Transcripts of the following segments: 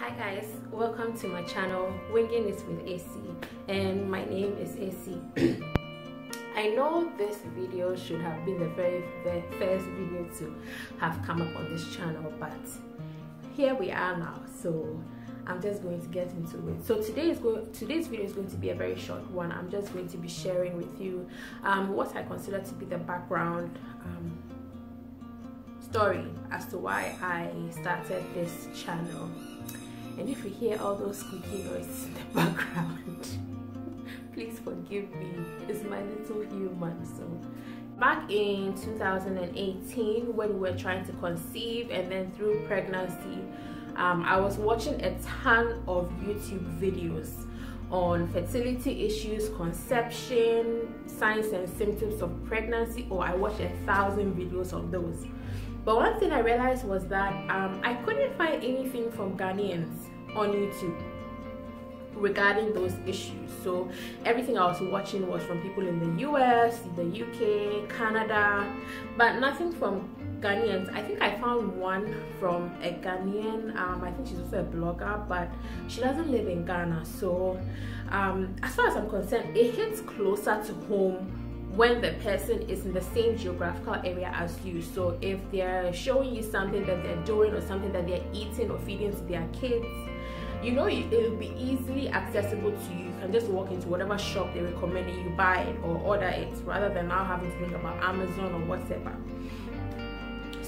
Hi guys, welcome to my channel Winging is with Esi and my name is Esi. I know this video should have been the very, very first video to have come up on this channel but here we are now so I'm just going to get into it. So today is going today's video is going to be a very short one. I'm just going to be sharing with you um, what I consider to be the background um, story as to why I started this channel and if you hear all those squeaky noises in the background please forgive me it's my little human so back in 2018 when we were trying to conceive and then through pregnancy um, I was watching a ton of YouTube videos on fertility issues, conception, signs and symptoms of pregnancy, or I watched a thousand videos of those. But one thing I realized was that um, I couldn't find anything from Ghanaians on YouTube regarding those issues. So everything I was watching was from people in the US, the UK, Canada, but nothing from Ghanaians. I think I found one from a Ghanaian. Um, I think she's also a blogger, but she doesn't live in Ghana. So um, as far as I'm concerned, it hits closer to home when the person is in the same geographical area as you. So if they're showing you something that they're doing or something that they're eating or feeding to their kids, you know it will be easily accessible to you. You can just walk into whatever shop they recommend you buy it or order it rather than now having to think about Amazon or whatever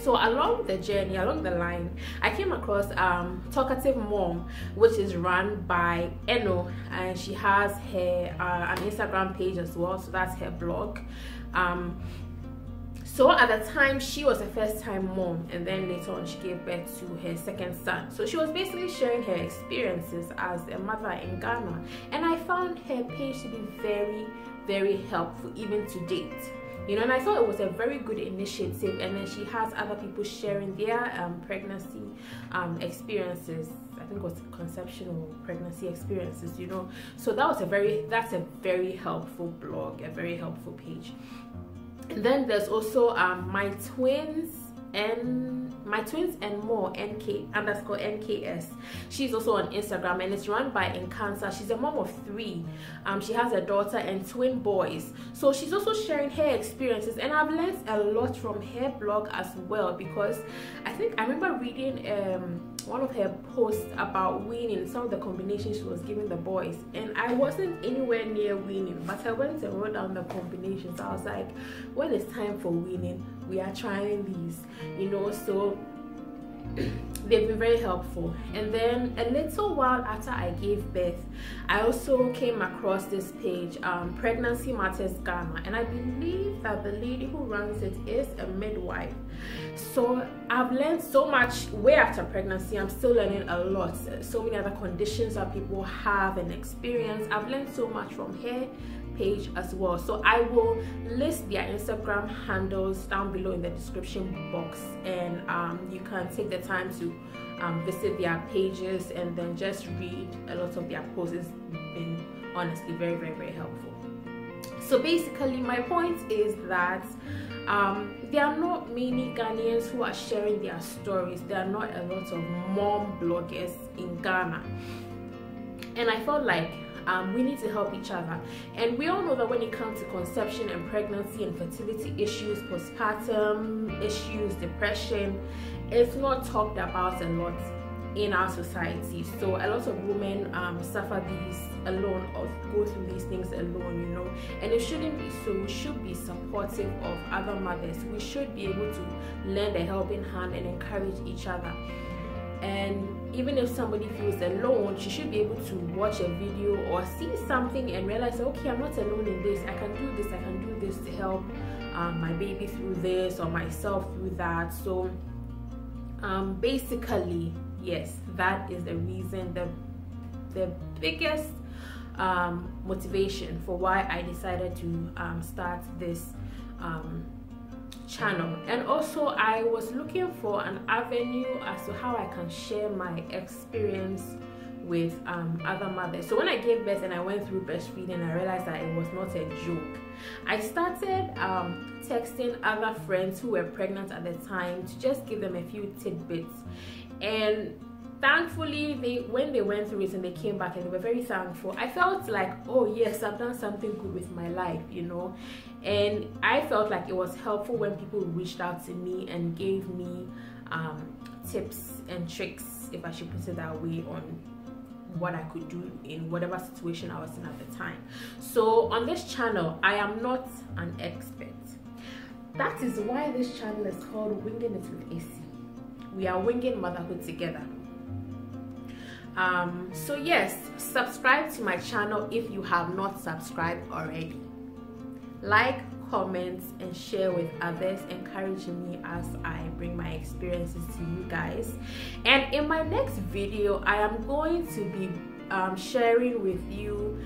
so along the journey along the line i came across um talkative mom which is run by eno and she has her uh, an instagram page as well so that's her blog. Um so at the time she was a first time mom and then later on she gave birth to her second son. So she was basically sharing her experiences as a mother in ghana and i found her page to be very very helpful even to date you know and i thought it was a very good initiative and then she has other people sharing their um, pregnancy um, experiences. I think it was conception or pregnancy experiences you know. So that was a very that's a very helpful blog a very helpful page. And then there's also um, my twins and my twins and more nk underscore nks she's also on instagram and it's run by Nkansa. she's a mom of three. Um she has a daughter and twin boys. So she's also sharing her experiences and i've learned a lot from her blog as well because i think i remember reading um one of her posts about weaning some of the combinations she was giving the boys and i wasn't anywhere near weaning but i went and wrote down the combinations. I was like when it's time for weaning we are trying these you know? So they've been very helpful. And then a little while after i gave birth i also came across this page um, pregnancy matters ghana and i believe that the lady who runs it is a midwife. So i've learned so much way after pregnancy. I'm still learning a lot. So many other conditions that people have and experience. I've learned so much from her page as well. So i will list their instagram handles down below in the description box. And um, you can take the time to um, visit their pages and then just read a lot of their posts. It's been honestly very very very helpful. So basically my point is that um, there are not many Ghanaians who are sharing their stories. There are not a lot of mom bloggers in Ghana. And I felt like um, we need to help each other. And we all know that when it comes to conception and pregnancy and fertility issues postpartum issues depression it's not talked about a lot in our society. So a lot of women um, suffer these alone or go through these things alone you know. And it shouldn't be so. We should be supportive of other mothers. We should be able to lend a helping hand and encourage each other and even if somebody feels alone she should be able to watch a video or see something and realize okay i'm not alone in this. I can do this i can do this to help um, my baby through this or myself through that. So um, basically yes that is the reason the the biggest um, motivation for why i decided to um, start this um, channel. And also i was looking for an avenue as to how i can share my experience with um, other mothers. So when i gave birth and i went through breastfeeding i realized that it was not a joke. I started um, texting other friends who were pregnant at the time to just give them a few tidbits. And thankfully they when they went through it and they came back and they were very thankful i felt like oh yes i've done something good with my life you know and i felt like it was helpful when people reached out to me and gave me um, tips and tricks if i should put it that way on what I could do in whatever situation I was in at the time. So on this channel, I am not an expert. That is why this channel is called Winging It with Esi. We are winging motherhood together um so yes subscribe to my channel if you have not subscribed already. Like comment and share with others encouraging me as i bring my experiences to you guys. And in my next video i am going to be um, sharing with you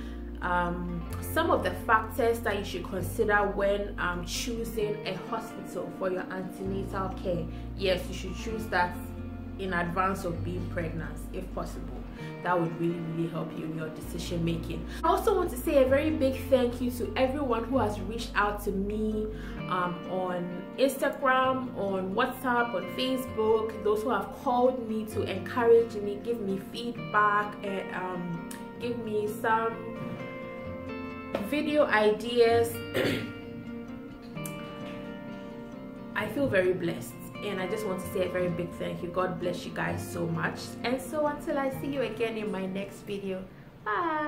um, some of the factors that you should consider when um, choosing a hospital for your antenatal care. Yes you should choose that in advance of being pregnant if possible. That would really really help you in your decision making. I also want to say a very big thank you to everyone who has reached out to me um, on instagram on whatsapp on facebook those who have called me to encourage me give me feedback and um, give me some video ideas. I feel very blessed and I just want to say a very big thank you. God bless you guys so much. And so until I see you again in my next video, bye.